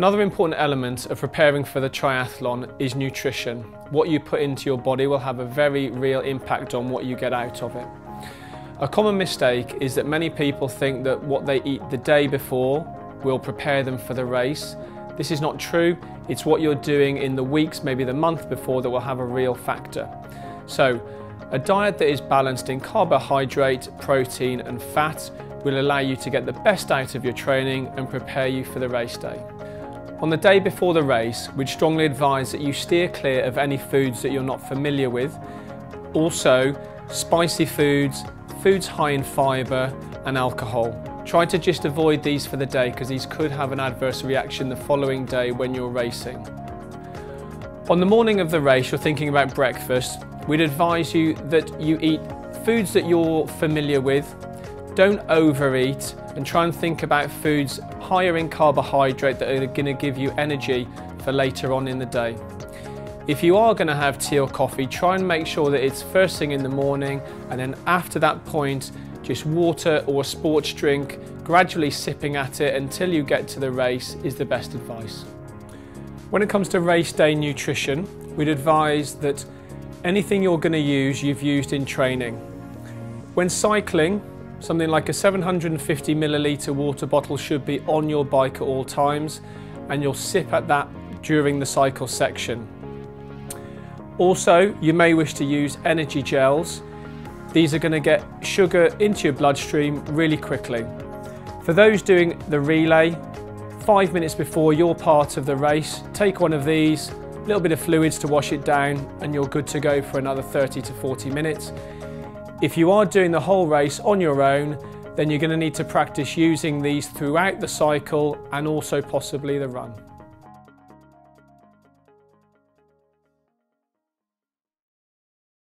Another important element of preparing for the triathlon is nutrition. What you put into your body will have a very real impact on what you get out of it. A common mistake is that many people think that what they eat the day before will prepare them for the race. This is not true. It's what you're doing in the weeks, maybe the month before that will have a real factor. So a diet that is balanced in carbohydrate, protein and fat will allow you to get the best out of your training and prepare you for the race day. On the day before the race, we'd strongly advise that you steer clear of any foods that you're not familiar with. Also, spicy foods, foods high in fibre and alcohol. Try to just avoid these for the day because these could have an adverse reaction the following day when you're racing. On the morning of the race, you're thinking about breakfast. We'd advise you that you eat foods that you're familiar with. Don't overeat and try and think about foods higher in carbohydrate that are going to give you energy for later on in the day. If you are going to have tea or coffee, try and make sure that it's first thing in the morning and then after that point, just water or a sports drink, gradually sipping at it until you get to the race is the best advice. When it comes to race day nutrition, we'd advise that anything you're going to use, you've used in training. When cycling, Something like a 750 milliliter water bottle should be on your bike at all times and you'll sip at that during the cycle section. Also, you may wish to use energy gels. These are going to get sugar into your bloodstream really quickly. For those doing the relay, five minutes before your part of the race, take one of these, a little bit of fluids to wash it down and you're good to go for another 30 to 40 minutes. If you are doing the whole race on your own, then you're going to need to practice using these throughout the cycle and also possibly the run.